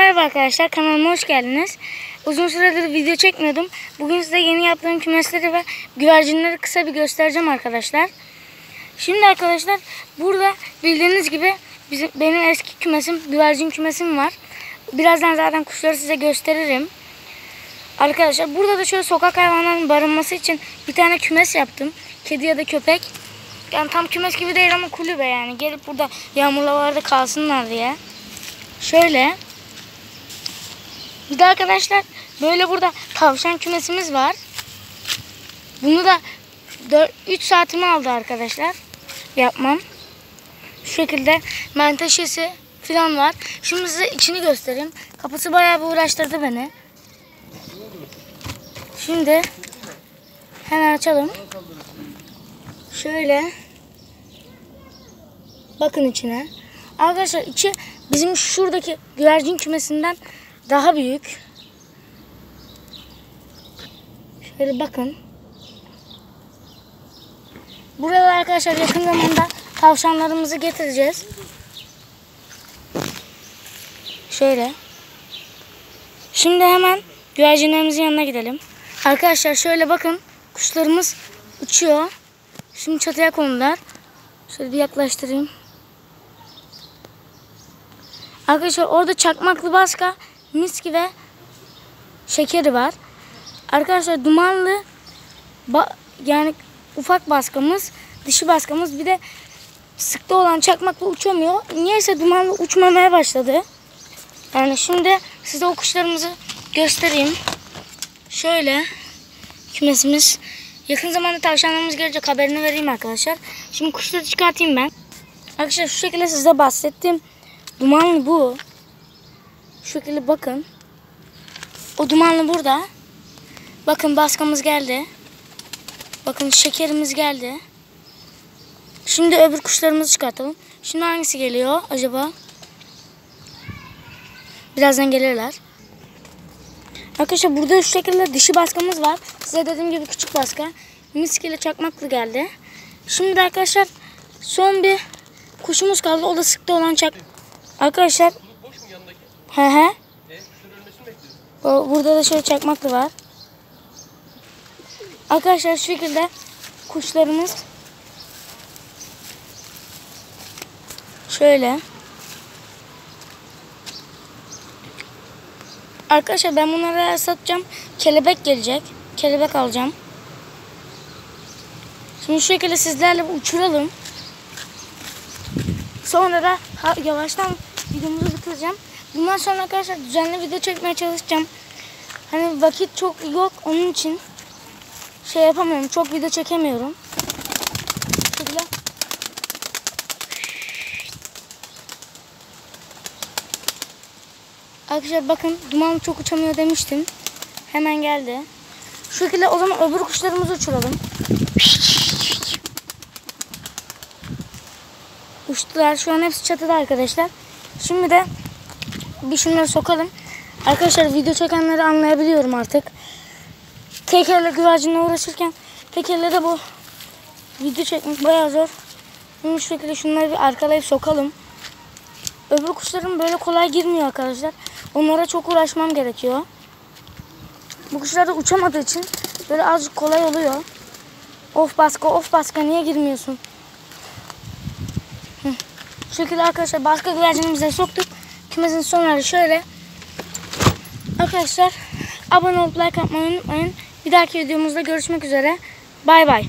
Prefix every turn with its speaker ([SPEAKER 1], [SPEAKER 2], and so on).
[SPEAKER 1] Merhaba arkadaşlar kanalıma hoş geldiniz. Uzun süredir video çekmiyordum. Bugün size yeni yaptığım kümesleri ve güvercinleri kısa bir göstereceğim arkadaşlar. Şimdi arkadaşlar burada bildiğiniz gibi bizim, benim eski kümesim güvercin kümesim var. Birazdan zaten kuşları size gösteririm. Arkadaşlar burada da şöyle sokak hayvanlarının barınması için bir tane kümes yaptım. Kedi ya da köpek. Yani tam kümes gibi değil ama kulübe yani. Gelip burada yağmurlu kalsınlar diye. Şöyle. Bir de arkadaşlar böyle burada tavşan kümesimiz var. Bunu da 4, 3 saatimi aldı arkadaşlar yapmam. Şu şekilde menteşesi falan var. Şimdi size içini göstereyim. Kapısı bayağı bir uğraştırdı beni. Şimdi hemen açalım. Şöyle. Bakın içine. Arkadaşlar içi bizim şuradaki güvercin kümesinden daha büyük. Şöyle bakın. Burada arkadaşlar yakın zamanda tavşanlarımızı getireceğiz. Şöyle. Şimdi hemen güvercinlerimizin yanına gidelim. Arkadaşlar şöyle bakın. Kuşlarımız uçuyor. Şimdi çatıya kondular. Şöyle bir yaklaştırayım. Arkadaşlar orada çakmaklı baska, miski ve şekeri var. Arkadaşlar dumanlı yani ufak baskamız, dişi baskamız bir de sıkta olan çakmakla uçamıyor. Niyeyse dumanlı uçmamaya başladı. Yani şimdi size o kuşlarımızı göstereyim. Şöyle kümesimiz. Yakın zamanda tavşanlarımız gelecek haberini vereyim arkadaşlar. Şimdi kuşları çıkartayım ben. Arkadaşlar şu şekilde size bahsettim. Dumanlı bu. Şu şekilde bakın. O dumanlı burada. Bakın baskamız geldi. Bakın şekerimiz geldi. Şimdi öbür kuşlarımızı çıkartalım. Şimdi hangisi geliyor acaba? Birazdan gelirler. Arkadaşlar burada şu şekilde dişi baskamız var. Size dediğim gibi küçük baska. Miski ile çakmaklı geldi. Şimdi arkadaşlar son bir kuşumuz kaldı. O da sıkta olan çak. Arkadaşlar. He he. Burada da şöyle çakmaklı var. Arkadaşlar şu şekilde kuşlarımız şöyle. Arkadaşlar ben bunları satacağım. Kelebek gelecek. Kelebek alacağım. Şimdi şu şekilde sizlerle uçuralım. Sonra da yavaştan videomuzu bitireceğim. Bundan sonra arkadaşlar düzenli video çekmeye çalışacağım. Hani vakit çok yok onun için şey yapamıyorum. Çok video çekemiyorum. Şöyle. Arkadaşlar bakın duman çok uçamıyor demiştim. Hemen geldi. Şu şekilde o zaman öbür kuşlarımızı uçuralım. Uçtular. Şu an hepsi çatıda arkadaşlar. Şimdi de bir şunları sokalım. Arkadaşlar video çekenleri anlayabiliyorum artık. Tek elle güvercinle uğraşırken tek elle de bu video çekmek bayağı zor. Şimdi şu şekilde şunları bir arkalayıp sokalım. Öbür kuşların böyle kolay girmiyor arkadaşlar. Onlara çok uğraşmam gerekiyor. Bu kuşlar da uçamadığı için böyle azıcık kolay oluyor. Of baska of baska niye girmiyorsun? Şu şekilde arkadaşlar baska güvercinimize soktuk. Kümesin sonları şöyle. Arkadaşlar abone olup like atmayı unutmayın. Bir dahaki videomuzda görüşmek üzere. Bay bay.